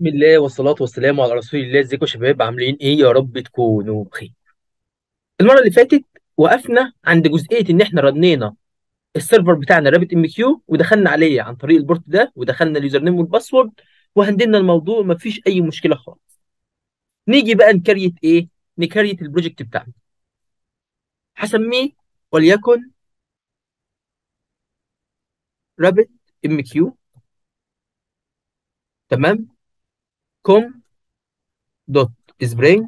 بسم الله والصلاة والسلام على رسول الله. ازيكم يا شباب؟ عاملين إيه؟ يا رب تكونوا بخير. المرة اللي فاتت وقفنا عند جزئية إن إحنا رنينا ال server بتاعنا RabbitMQ ودخلنا عليه عن طريق ال port ده ودخلنا ال user name وال password وهندلنا الموضوع. مفيش أي مشكلة خالص. نيجي بقى ن create إيه؟ ن create ال project بتاعنا. هسميه وليكن RabbitMQ. تمام؟ com dot spring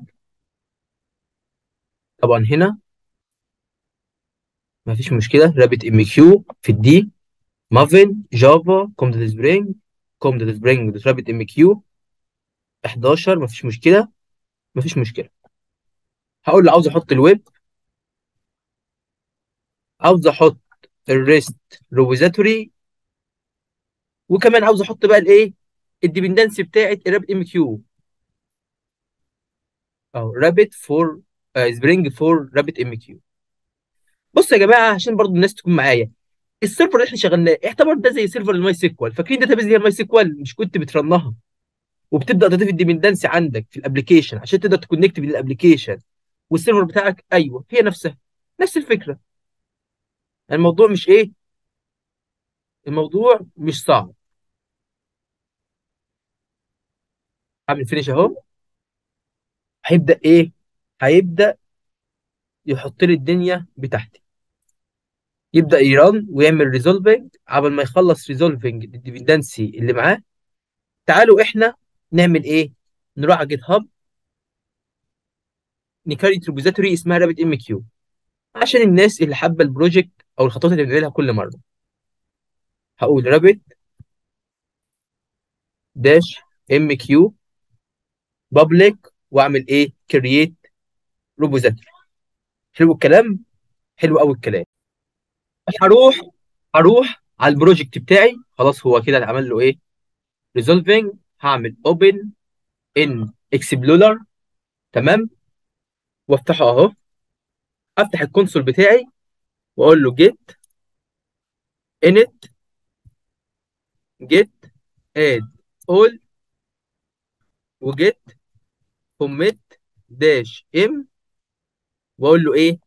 طبعا هنا. مفيش مشكلة. RabbitMQ في الدي Maven Java com dot spring com dot spring dot RabbitMQ 11 مفيش مشكلة. مفيش مشكلة. هقول له عاوز أحط الويب عاوز أحط ال REST repository وكمان عاوز أحط بقى الايه ال dependency بتاعت ال RabbitMQ. أو Rabbit for Spring for RabbitMQ. بصوا يا جماعة عشان برضو الناس تكون معايا. ال server اللي إحنا شغلناه اعتبر ده زي server ال MySQL. فاكرين database هي ال MySQL؟ مش كنت بترنها. وبتبدأ تضيف ال dependency عندك في ال application عشان تقدر ت connect بين ال application وال server بتاعك أيوه هي نفسها. نفس الفكرة. الموضوع مش إيه؟ الموضوع مش صعب. هعمل finish اهو. هيبدأ إيه؟ هيبدأ يحط لي الدنيا بتاعتي يبدأ ي run ويعمل resolving قبل ما يخلص resolving ال dependency اللي معاه تعالوا إحنا نعمل إيه؟ نروح على GitHub ن create repository اسمها RabbitMQ عشان الناس اللي حابة ال project أو الخطوات اللي بنعملها كل مرة. هقول rabbit dash MQ public وأعمل إيه؟ create repository حلو الكلام؟ حلو قوي الكلام. هروح هروح على ال project بتاعي. خلاص هو كده اتعمل له إيه؟ resolving هعمل open in explorer تمام؟ وافتحه أهو. أفتح ال console بتاعي وأقول له git init git add all و git commit dash m واقول له إيه؟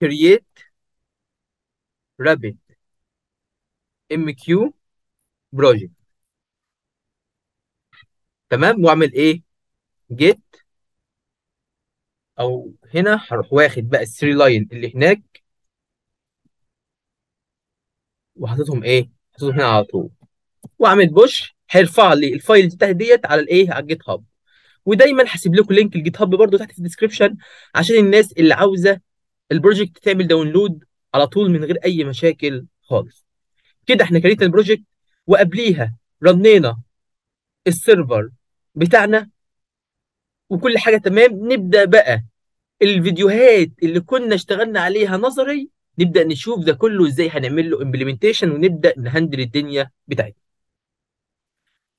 create RabbitMQ project تمام؟ واعمل إيه؟ git أو هنا هروح واخد بقى ال three line اللي هناك. وحاططهم إيه؟ حاططهم هنا على طول. واعمل push. هيرفع لي ال file بتاعتي ديت على الايه؟ على ال GitHub ودايما هسيب لكم link ال GitHub برده تحت في ال description عشان الناس اللي عاوزة ال project تعمل download على طول من غير أي مشاكل خالص. كده إحنا create ال project وقبليها رنينا ال server بتاعنا وكل حاجة تمام. نبدأ بقى الفيديوهات اللي كنا اشتغلنا عليها نظري. نبدأ نشوف ده كله إزاي هنعمل له implementation ونبدأ ن handle الدنيا بتاعتنا.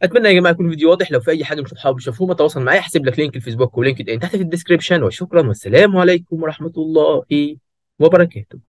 أتمنى يا جماعة يكون الفيديو واضح. لو في أي حاجة مش واضحه مش تواصل معايا هسيب لك link الفيسبوك و link تحت في ال description وشكرا والسلام عليكم ورحمة الله وبركاته.